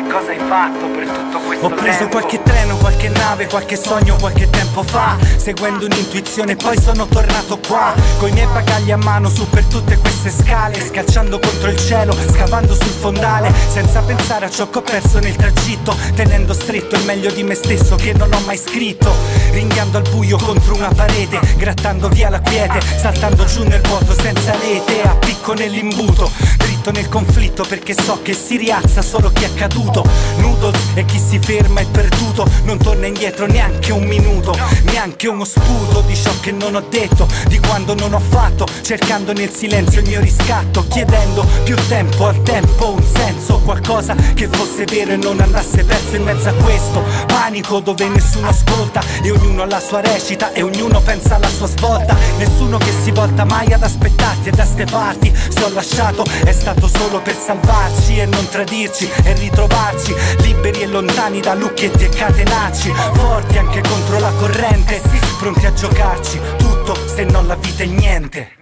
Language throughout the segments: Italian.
Che cosa hai fatto per tutto questo tempo? Ho preso qualche treno, qualche nave, qualche sogno qualche tempo fa Seguendo un'intuizione poi sono tornato qua Coi miei bagagli a mano su per tutte queste scale Scalciando contro il cielo, scavando sul fondale Senza pensare a ciò che ho perso nel tragitto Tenendo stretto il meglio di me stesso che non ho mai scritto Ringhiando al buio contro una parete Grattando via la quiete, saltando giù nel vuoto senza rete A picco nell'imbuto, dritto nel conflitto Perché so che si rialza solo chi è caduto Noodles e chi si ferma è perduto. Non torna indietro neanche un minuto Neanche uno sputo di ciò che non ho detto Di quando non ho fatto Cercando nel silenzio il mio riscatto Chiedendo più tempo al tempo Un senso, qualcosa che fosse vero E non andasse perso in mezzo a questo Panico dove nessuno ascolta E ognuno ha la sua recita E ognuno pensa alla sua svolta. Nessuno che si volta mai ad aspettarti E da ste parti se ho lasciato È stato solo per salvarci E non tradirci e ritrovarci Liberi e lontani da lucchetti e catenacci Forti anche contro la corrente Pronti a giocarci tutto se non la vita è niente.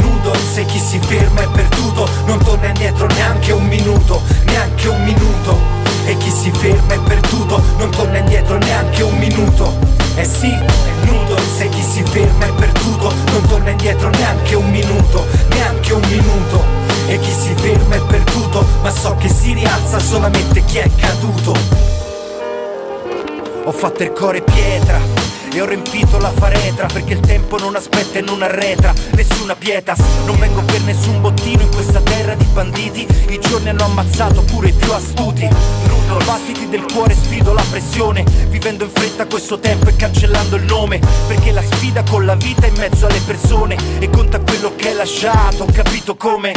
Nudo se chi si ferma è perduto Non torna indietro neanche un minuto Neanche un minuto. E chi si ferma è perduto Non torna indietro neanche un minuto. Eh sì, nudo se chi si ferma è perduto Non torna indietro neanche un minuto rialza solamente chi è caduto. Ho fatto il cuore pietra e ho riempito la faretra perché il tempo non aspetta e non arretra. Nessuna pietas non vengo per nessun banditi i giorni hanno ammazzato pure i più astuti. Nudo, battiti del cuore sfido la pressione vivendo in fretta questo tempo e cancellando il nome perché la sfida con la vita è in mezzo alle persone e conta quello che hai lasciato ho capito come?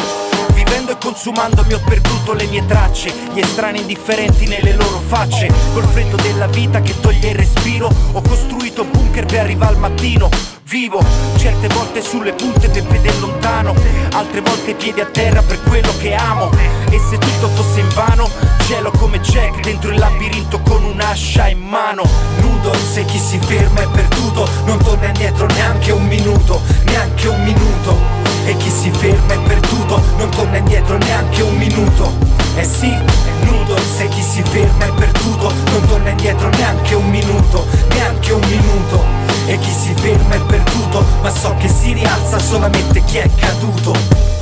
Vivendo e consumandomi ho perduto le mie tracce Gli estranei indifferenti nelle loro facce. Col freddo della vita che toglie il respiro Ho costruito bunker per arrivare al mattino. Vivo certe volte sulle punte per vedere lontano Altre volte piedi a terra per quello che amo E se tutto fosse invano Cielo come Jack dentro il labirinto con un'ascia in mano Nudo se chi si ferma è perduto Non torna indietro neanche un minuto Neanche un minuto e chi si ferma è perduto, non torna indietro neanche un minuto. Eh sì, nudo, se chi si ferma è perduto, non torna indietro neanche un minuto, neanche un minuto. Ma so che si rialza solamente chi è caduto.